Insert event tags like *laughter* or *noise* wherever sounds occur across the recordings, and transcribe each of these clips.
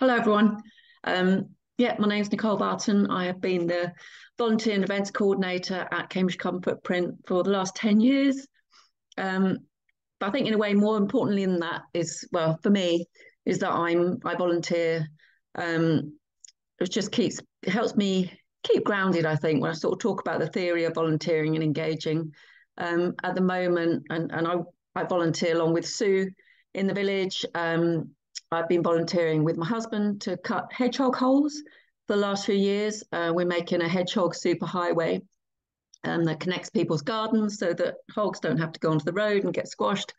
Hello, everyone. Um, yeah, my name is Nicole Barton. I have been the volunteer and events coordinator at Cambridge Carbon Footprint for the last 10 years. Um, but I think in a way, more importantly than that is, well, for me, is that I'm I volunteer. Um, it just keeps helps me keep grounded, I think, when I sort of talk about the theory of volunteering and engaging. Um, at the moment, and, and I, I volunteer along with Sue in the village. Um, I've been volunteering with my husband to cut hedgehog holes for the last few years. Uh, we're making a hedgehog superhighway um, that connects people's gardens so that hogs don't have to go onto the road and get squashed.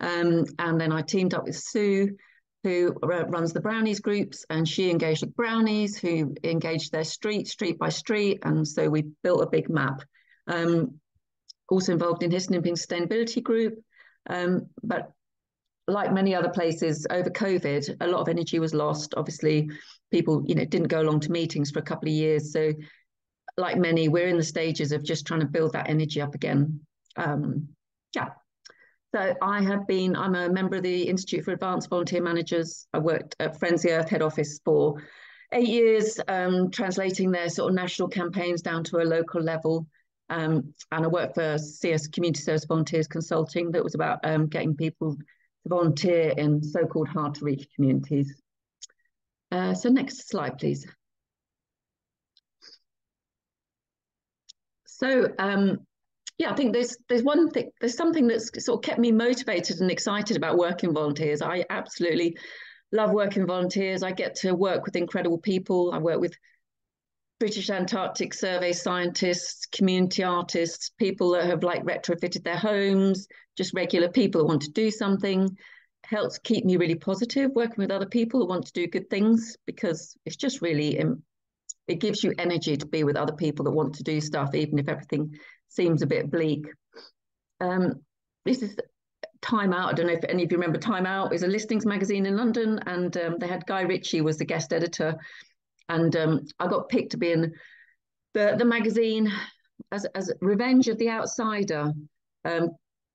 Um, and then I teamed up with Sue, who runs the brownies groups, and she engaged with brownies, who engaged their street, street by street. And so we built a big map. Um, also involved in Histon Impington Sustainability Group. Um, but like many other places over COVID, a lot of energy was lost. Obviously, people, you know, didn't go along to meetings for a couple of years. So, like many, we're in the stages of just trying to build that energy up again. Um, yeah. So I have been, I'm a member of the Institute for Advanced Volunteer Managers. I worked at Friends the Earth head office for eight years, um, translating their sort of national campaigns down to a local level. Um, and I worked for CS Community Service Volunteers Consulting that was about um, getting people to volunteer in so-called hard to reach communities. Uh, so next slide, please. So um, yeah, I think there's there's one thing, there's something that's sort of kept me motivated and excited about working volunteers. I absolutely love working volunteers. I get to work with incredible people. I work with British Antarctic Survey scientists, community artists, people that have like retrofitted their homes, just regular people who want to do something. Helps keep me really positive working with other people who want to do good things because it's just really it gives you energy to be with other people that want to do stuff, even if everything seems a bit bleak. Um, this is Time Out. I don't know if any of you remember Time Out. is a listings magazine in London, and um, they had Guy Ritchie was the guest editor, and um, I got picked to be in the the magazine as as Revenge of the Outsider. Um,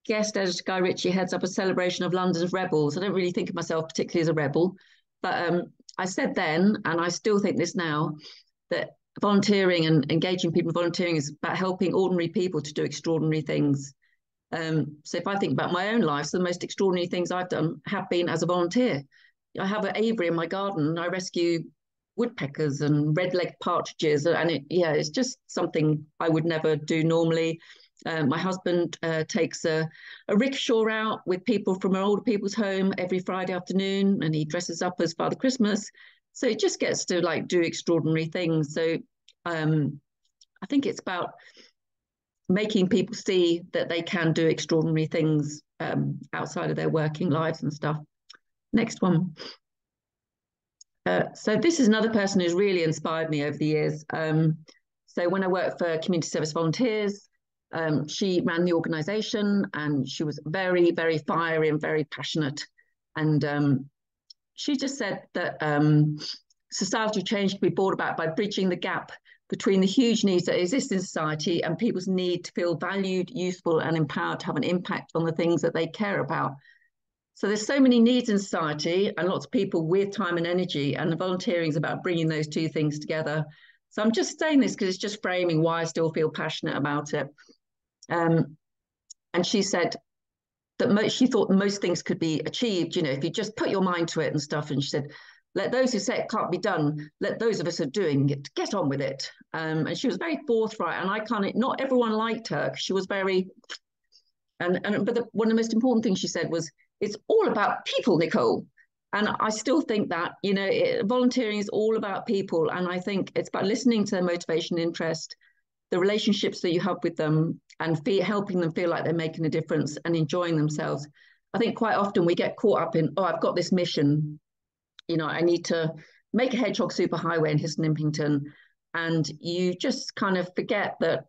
guest editor Guy Ritchie heads up a celebration of London's rebels. I don't really think of myself particularly as a rebel, but um, I said then, and I still think this now, that volunteering and engaging people in volunteering is about helping ordinary people to do extraordinary things. Um, so if I think about my own life, so the most extraordinary things I've done have been as a volunteer. I have an aviary in my garden. I rescue woodpeckers and red-legged partridges, and it, yeah, it's just something I would never do normally. Uh, my husband uh, takes a, a rickshaw out with people from an older people's home every Friday afternoon, and he dresses up as Father Christmas. So it just gets to like do extraordinary things. So um, I think it's about making people see that they can do extraordinary things um, outside of their working lives and stuff. Next one. Uh, so this is another person who's really inspired me over the years. Um, so when I worked for Community Service Volunteers, um, she ran the organization and she was very, very fiery and very passionate. And um, she just said that um, societal change can be brought about by bridging the gap between the huge needs that exist in society and people's need to feel valued, useful, and empowered to have an impact on the things that they care about. So there's so many needs in society and lots of people with time and energy, and the volunteering is about bringing those two things together. So I'm just saying this because it's just framing why I still feel passionate about it. Um, and she said that most, she thought most things could be achieved, you know, if you just put your mind to it and stuff. And she said, let those who say it can't be done, let those of us who are doing it get on with it. Um, and she was very forthright, and I can't. Not everyone liked her. She was very, and and but the, one of the most important things she said was, "It's all about people, Nicole." And I still think that you know, it, volunteering is all about people, and I think it's about listening to their motivation, interest, the relationships that you have with them and helping them feel like they're making a difference and enjoying themselves. I think quite often we get caught up in, oh, I've got this mission. You know, I need to make a hedgehog superhighway in Histon Impington. And you just kind of forget that,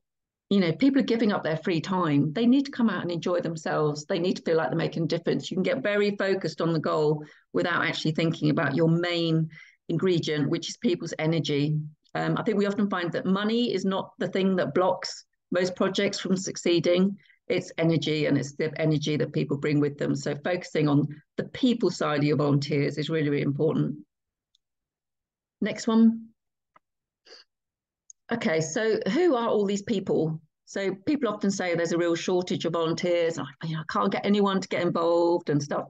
you know, people are giving up their free time. They need to come out and enjoy themselves. They need to feel like they're making a difference. You can get very focused on the goal without actually thinking about your main ingredient, which is people's energy um, I think we often find that money is not the thing that blocks most projects from succeeding. It's energy and it's the energy that people bring with them. So focusing on the people side of your volunteers is really, really important. Next one. Okay, so who are all these people? So people often say there's a real shortage of volunteers. I, you know, I can't get anyone to get involved and stuff.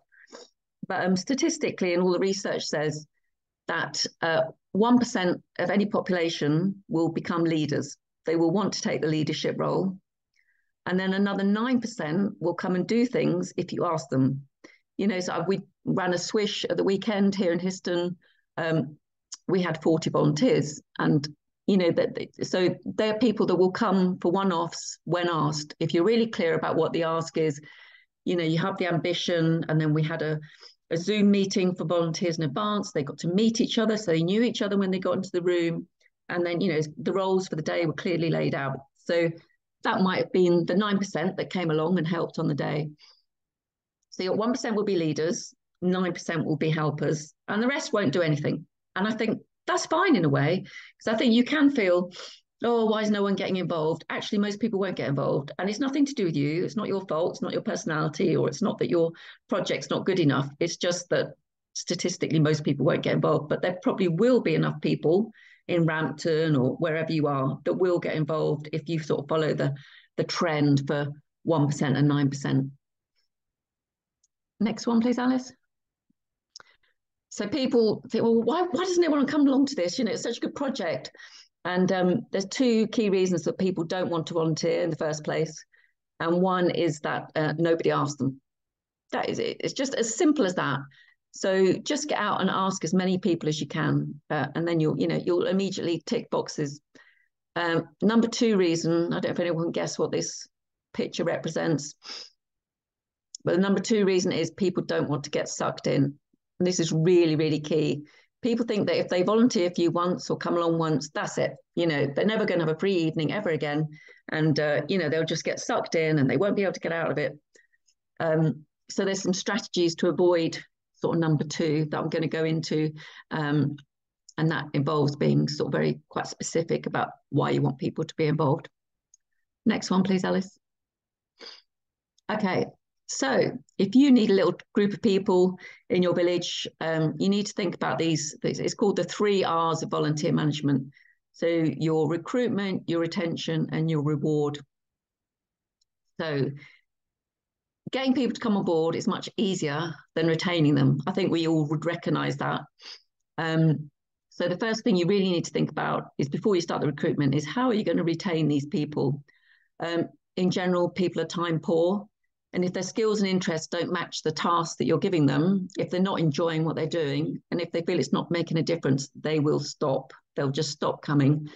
But um, statistically, and all the research says that uh, 1% of any population will become leaders. They will want to take the leadership role. And then another 9% will come and do things if you ask them. You know, so we ran a swish at the weekend here in Histon. Um, we had 40 volunteers and you know that so they're people that will come for one-offs when asked. If you're really clear about what the ask is you know you have the ambition and then we had a, a zoom meeting for volunteers in advance. They got to meet each other so they knew each other when they got into the room. And then you know the roles for the day were clearly laid out. So that might have been the 9% that came along and helped on the day. So your 1% will be leaders 9% will be helpers and the rest won't do anything. And I think that's fine in a way, because I think you can feel, oh, why is no one getting involved? Actually, most people won't get involved. And it's nothing to do with you. It's not your fault. It's not your personality, or it's not that your project's not good enough. It's just that statistically, most people won't get involved. But there probably will be enough people in Rampton or wherever you are that will get involved if you sort of follow the, the trend for 1% and 9%. Next one, please, Alice. So people think, well, why, why doesn't anyone come along to this? You know, it's such a good project. And um, there's two key reasons that people don't want to volunteer in the first place. And one is that uh, nobody asked them. That is it. It's just as simple as that. So just get out and ask as many people as you can, uh, and then you'll, you know, you'll immediately tick boxes. Um, number two reason, I don't know if anyone can guess what this picture represents, but the number two reason is people don't want to get sucked in and this is really, really key. People think that if they volunteer for you once or come along once, that's it. You know, they're never going to have a free evening ever again. And, uh, you know, they'll just get sucked in and they won't be able to get out of it. Um, so there's some strategies to avoid sort of number two that I'm going to go into. Um, and that involves being sort of very quite specific about why you want people to be involved. Next one, please, Alice. Okay, so if you need a little group of people in your village, um, you need to think about these. It's called the three R's of volunteer management. So your recruitment, your retention, and your reward. So getting people to come on board is much easier than retaining them. I think we all would recognize that. Um, so the first thing you really need to think about is before you start the recruitment is how are you going to retain these people? Um, in general, people are time poor. And if their skills and interests don't match the task that you're giving them, if they're not enjoying what they're doing, and if they feel it's not making a difference, they will stop. They'll just stop coming.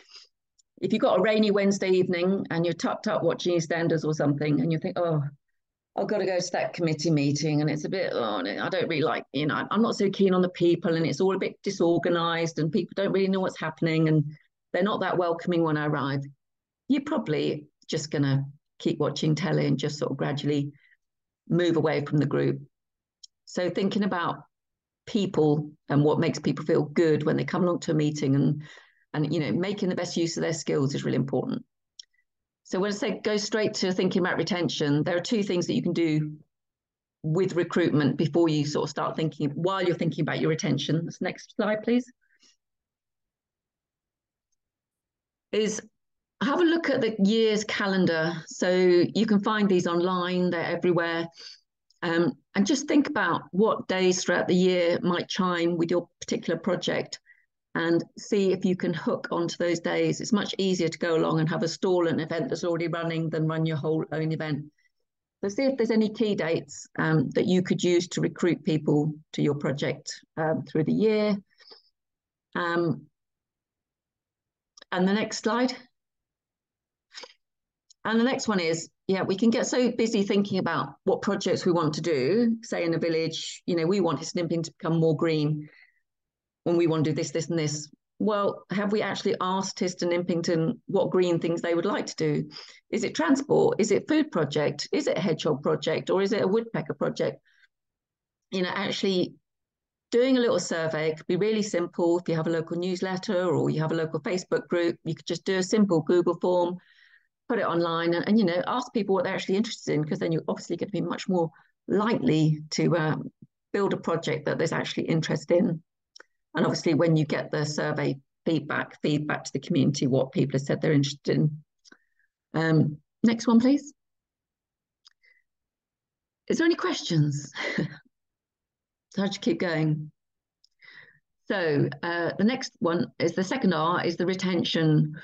If you've got a rainy Wednesday evening and you're tucked up watching EastEnders or something, and you think, oh, I've got to go to that committee meeting, and it's a bit, oh, I don't really like, you know, I'm not so keen on the people, and it's all a bit disorganized, and people don't really know what's happening, and they're not that welcoming when I arrive. You're probably just going to keep watching telly and just sort of gradually move away from the group. So thinking about people and what makes people feel good when they come along to a meeting and and you know making the best use of their skills is really important. So when I say go straight to thinking about retention, there are two things that you can do with recruitment before you sort of start thinking while you're thinking about your retention. This next slide, please. Is have a look at the year's calendar. So you can find these online, they're everywhere. Um, and just think about what days throughout the year might chime with your particular project and see if you can hook onto those days. It's much easier to go along and have a stall an event that's already running than run your whole own event. So see if there's any key dates um, that you could use to recruit people to your project um, through the year. Um, and the next slide. And the next one is, yeah, we can get so busy thinking about what projects we want to do. Say in a village, you know, we want Histon Impington to become more green when we want to do this, this, and this. Well, have we actually asked Histon Impington what green things they would like to do? Is it transport? Is it food project? Is it a hedgehog project? Or is it a woodpecker project? You know, actually doing a little survey could be really simple. If you have a local newsletter or you have a local Facebook group, you could just do a simple Google form put it online and, and you know ask people what they're actually interested in because then you're obviously going to be much more likely to um, build a project that there's actually interest in And obviously, when you get the survey feedback, feedback to the community what people have said they're interested in. Um, next one, please. Is there any questions? *laughs* so do you keep going? So uh, the next one is the second R is the retention.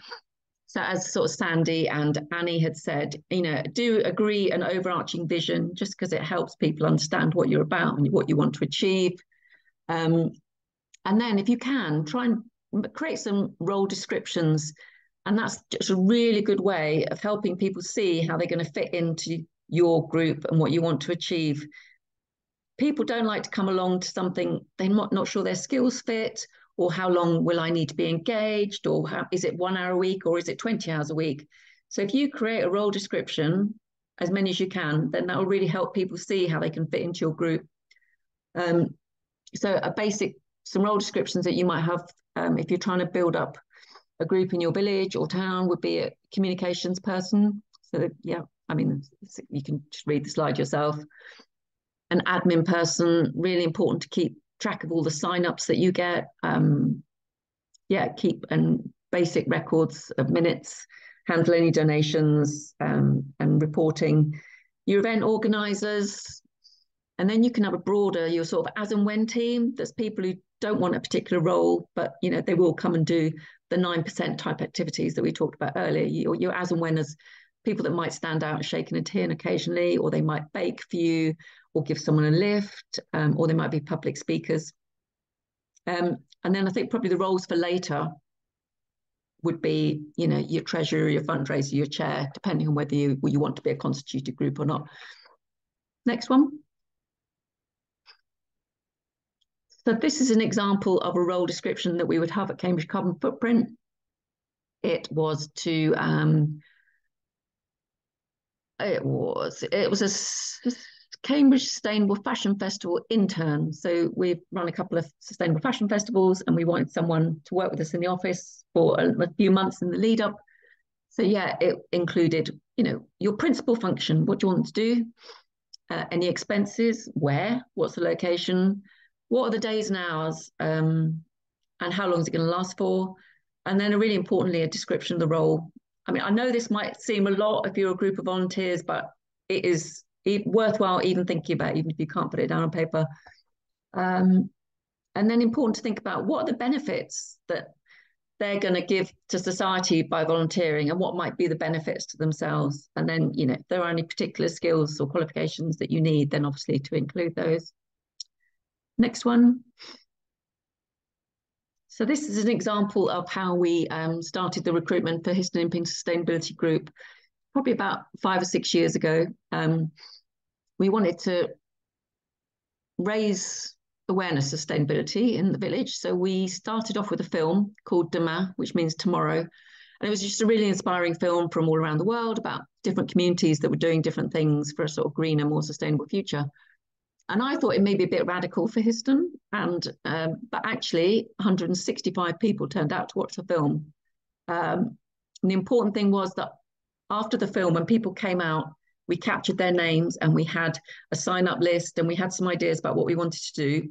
So as sort of Sandy and Annie had said, you know, do agree an overarching vision just because it helps people understand what you're about and what you want to achieve. Um, and then if you can, try and create some role descriptions. And that's just a really good way of helping people see how they're going to fit into your group and what you want to achieve. People don't like to come along to something they're not, not sure their skills fit, or how long will I need to be engaged, or how, is it one hour a week, or is it 20 hours a week? So if you create a role description, as many as you can, then that will really help people see how they can fit into your group. Um, so a basic, some role descriptions that you might have um, if you're trying to build up a group in your village or town would be a communications person. So yeah, I mean, you can just read the slide yourself. An admin person, really important to keep track of all the sign-ups that you get. Um, yeah, keep and basic records of minutes, handle any donations um, and reporting. Your event organizers, and then you can have a broader, your sort of as and when team. There's people who don't want a particular role, but you know they will come and do the nine percent type activities that we talked about earlier. Your, your as and when as people that might stand out and shaking a tin occasionally, or they might bake for you, or give someone a lift, um, or they might be public speakers. Um, and then I think probably the roles for later would be, you know, your treasurer, your fundraiser, your chair, depending on whether you you want to be a constituted group or not. Next one. So this is an example of a role description that we would have at Cambridge Carbon Footprint. It was to um, it was it was a Cambridge Sustainable Fashion Festival intern. So we've run a couple of sustainable fashion festivals, and we wanted someone to work with us in the office for a, a few months in the lead up. So yeah, it included you know your principal function, what do you want to do, uh, any expenses, where, what's the location, what are the days and hours, um, and how long is it going to last for? And then, really importantly, a description of the role. I mean, I know this might seem a lot if you're a group of volunteers, but it is worthwhile even thinking about, even if you can't put it down on paper. Um, and then important to think about what are the benefits that they're going to give to society by volunteering and what might be the benefits to themselves. And then, you know, if there are any particular skills or qualifications that you need, then obviously to include those. Next one. So this is an example of how we um, started the recruitment for Histon Imping Sustainability Group, probably about five or six years ago. Um, we wanted to raise awareness sustainability in the village. So we started off with a film called Demain, which means tomorrow. And it was just a really inspiring film from all around the world about different communities that were doing different things for a sort of greener, more sustainable future. And I thought it may be a bit radical for Histon, and um, but actually 165 people turned out to watch the film. Um, the important thing was that after the film, when people came out, we captured their names and we had a sign up list and we had some ideas about what we wanted to do.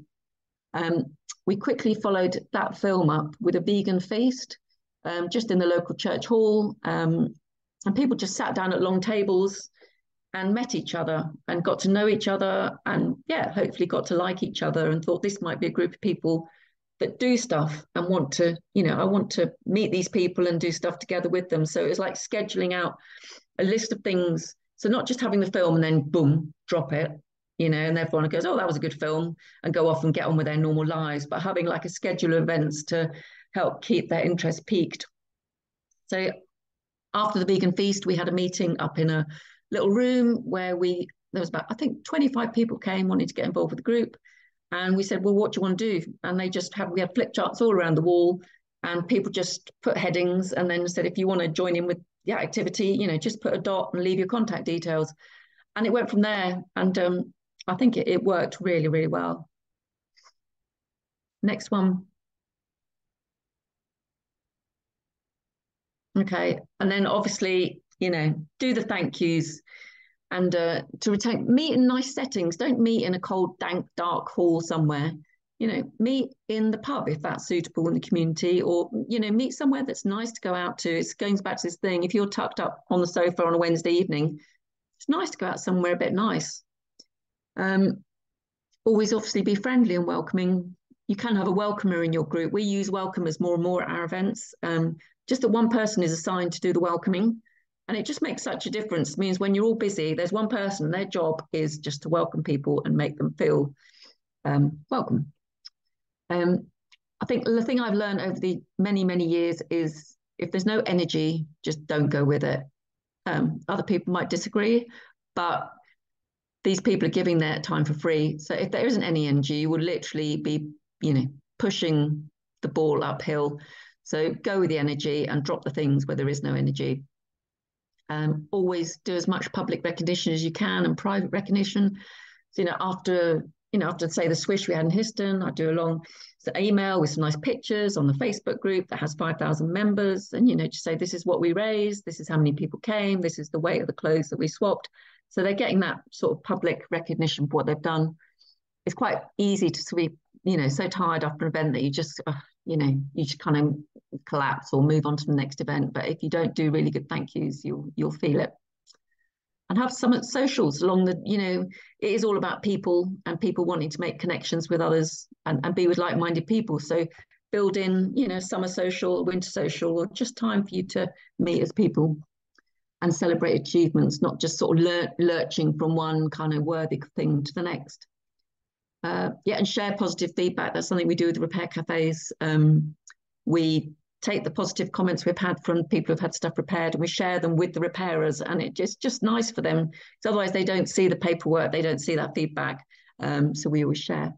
Um, we quickly followed that film up with a vegan feast um, just in the local church hall. Um, and people just sat down at long tables and met each other and got to know each other and yeah hopefully got to like each other and thought this might be a group of people that do stuff and want to you know i want to meet these people and do stuff together with them. So it's like scheduling out a list of things. So not just having the film and then boom drop it you know and everyone goes oh that was a good film and go off and get on with their normal lives. But having like a schedule of events to help keep their interest peaked. So after the vegan feast we had a meeting up in a little room where we there was about I think 25 people came wanting to get involved with the group, and we said, well, what do you want to do? And they just had we had flip charts all around the wall, and people just put headings and then said if you want to join in with the activity, you know, just put a dot and leave your contact details, and it went from there. And um, I think it, it worked really really well. Next one. Okay, and then obviously you know, do the thank yous and uh, to retain, meet in nice settings. Don't meet in a cold, dank, dark hall somewhere. you know, meet in the pub if that's suitable in the community, or you know, meet somewhere that's nice to go out to. It's going back to this thing. If you're tucked up on the sofa on a Wednesday evening, it's nice to go out somewhere a bit nice. Um, always obviously be friendly and welcoming. You can have a welcomer in your group. We use welcomers more and more at our events. Um, just that one person is assigned to do the welcoming. And it just makes such a difference. It means when you're all busy, there's one person, their job is just to welcome people and make them feel um, welcome. Um, I think the thing I've learned over the many, many years is if there's no energy, just don't go with it. Um, other people might disagree, but these people are giving their time for free. So if there isn't any energy, you will literally be, you know, pushing the ball uphill. So go with the energy and drop the things where there is no energy. Um, always do as much public recognition as you can and private recognition. So, you know, after you know, after say the swish we had in Histon, I do a long email with some nice pictures on the Facebook group that has 5,000 members. And, you know, just say, this is what we raised. This is how many people came. This is the weight of the clothes that we swapped. So they're getting that sort of public recognition for what they've done. It's quite easy to sweep, you know, so tired after an event that you just, uh, you know, you just kind of collapse or move on to the next event. But if you don't do really good thank yous, you'll you'll feel it. And have some socials along the you know it is all about people and people wanting to make connections with others and, and be with like-minded people. So build in you know summer social winter social or just time for you to meet as people and celebrate achievements not just sort of lur- lurching from one kind of worthy thing to the next uh, yeah and share positive feedback. That's something we do with the repair cafes. Um, we take the positive comments we've had from people who've had stuff repaired and we share them with the repairers and it's just just nice for them. Because otherwise they don't see the paperwork they don't see that feedback. Um, so we always share